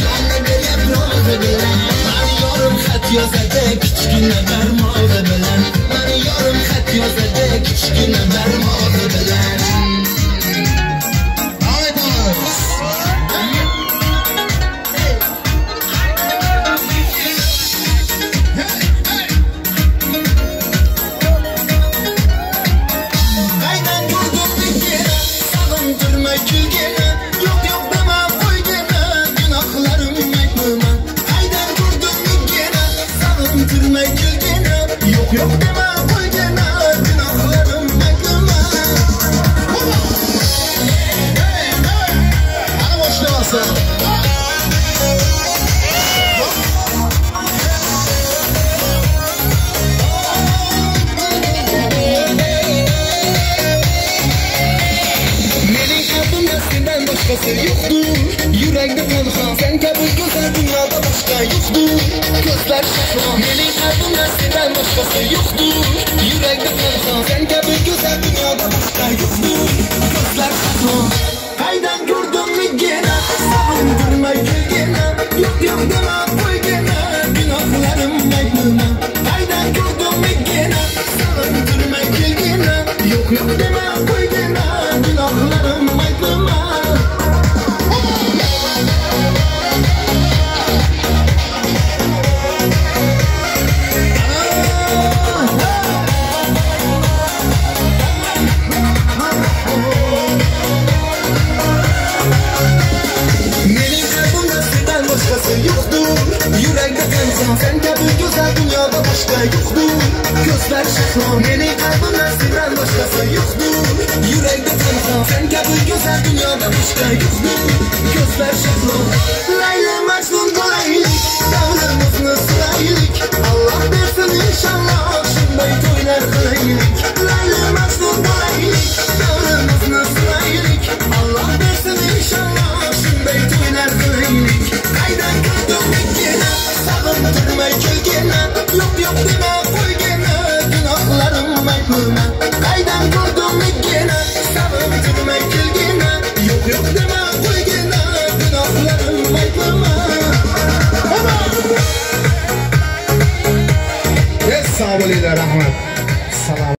Çanagilar noza bilan man yorim xat yozadi kichkina barmog'i bilan man yorim xat yozadi kichkina barmog'i yo. başkası yoktu Yüreğimden olsan sen kabul güzel dünyada başka yoktu Kızlar şişman benim kalbimde senden başkası yoktu Yüreğimden olsan sen kabul güzel dünyada yo'qdur ko'zlar shahlo mening qalbim narsimdan boshqasi yo'qdur yurakda tanho sen kabi go'zal dunyoda boshqa yo'qdur ko'zlar shahlo layli majnun bo'laylik Rahmat.